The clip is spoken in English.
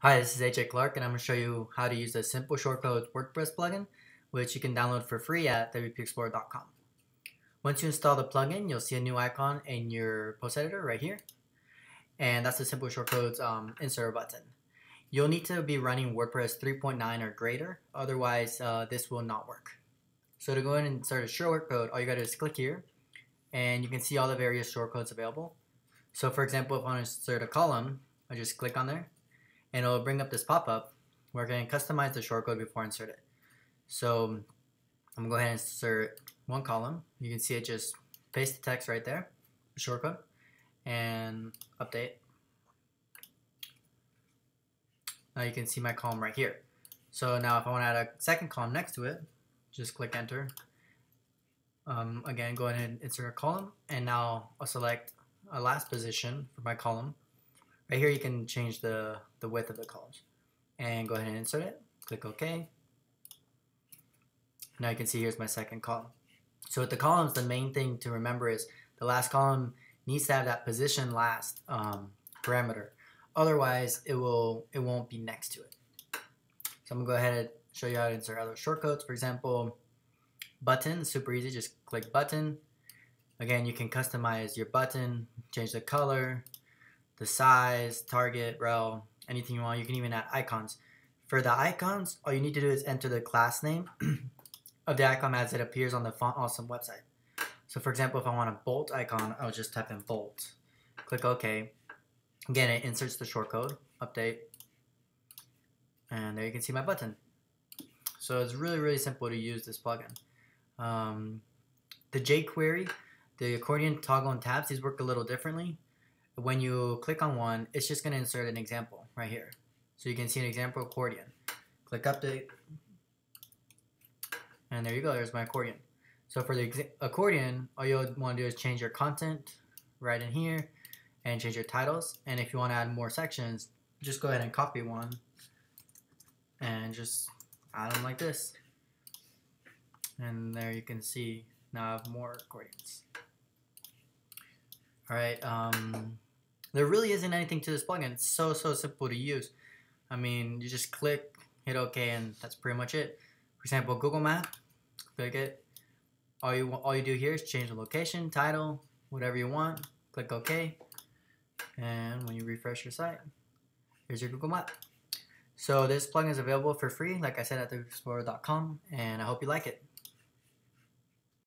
Hi, this is AJ Clark and I'm going to show you how to use the Symple Shortcodes WordPress plugin, which you can download for free at wpexplorer.com. Once you install the plugin, you'll see a new icon in your post editor right here. And that's the Symple Shortcodes um, insert button. You'll need to be running WordPress 3.9 or greater, otherwise uh, this will not work. So to go ahead and insert a shortcode, all you gotta do is click here, and you can see all the various shortcodes available. So for example, if I want to insert a column, I just click on there, and it'll bring up this pop-up where I can customize the shortcode before insert it. So I'm gonna go ahead and insert one column. You can see it just paste the text right there, the shortcode, and update. Now you can see my column right here. So now if I want to add a second column next to it, just click enter. Um, again, go ahead and insert a column, and now I'll select a last position for my column. Right here you can change the, the width of the columns. And go ahead and insert it. Click OK. Now you can see here's my second column. So with the columns, the main thing to remember is the last column needs to have that position last um, parameter. Otherwise, it will it won't be next to it. So I'm gonna go ahead and show you how to insert other shortcodes. For example, button, super easy. Just click button. Again, you can customize your button, change the color, the size, target, rel, anything you want. You can even add icons. For the icons, all you need to do is enter the class name of the icon as it appears on the Font Awesome website. So for example, if I want a bolt icon, I'll just type in bolt. Click OK. Again, it inserts the shortcode, update, and there you can see my button. So it's really, really simple to use this plugin. Um, the jQuery, the accordion toggle and tabs, these work a little differently when you click on one, it's just going to insert an example right here. So you can see an example accordion. Click update. And there you go, there's my accordion. So for the accordion, all you'll want to do is change your content right in here and change your titles. And if you want to add more sections, just go ahead and copy one and just add them like this. And there you can see now I have more accordions. All right, um, there really isn't anything to this plugin. It's so, so simple to use. I mean, you just click, hit OK, and that's pretty much it. For example, Google Map, click it. All you, all you do here is change the location, title, whatever you want. Click OK. And when you refresh your site, here's your Google Map. So this plugin is available for free, like I said, at theexplorer.com, and I hope you like it.